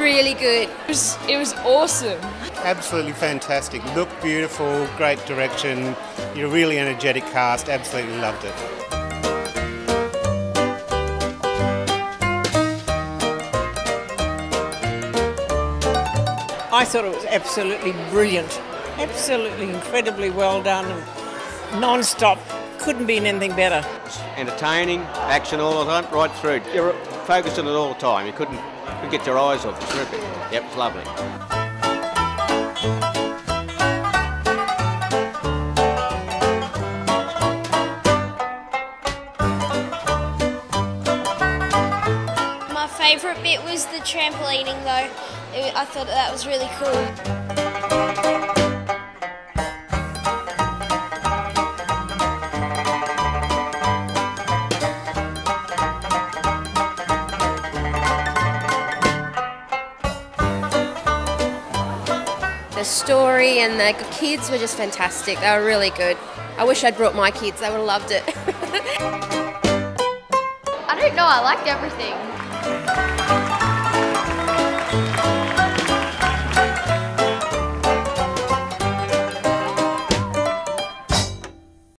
really good. It was, it was awesome. Absolutely fantastic. Looked beautiful, great direction. You're a really energetic cast. Absolutely loved it. I thought it was absolutely brilliant. Absolutely incredibly well done. Non stop. Couldn't be anything better. Entertaining, action all the time, right through. You're focused on it all the time. You couldn't, couldn't get your eyes off. It's terrific. Yep, it's lovely. My favourite bit was the trampolining though. It- I thought that was really cool. The story and the kids were just fantastic. They were really good. I wish I'd brought my kids. They would have loved it. I don't know, I liked everything.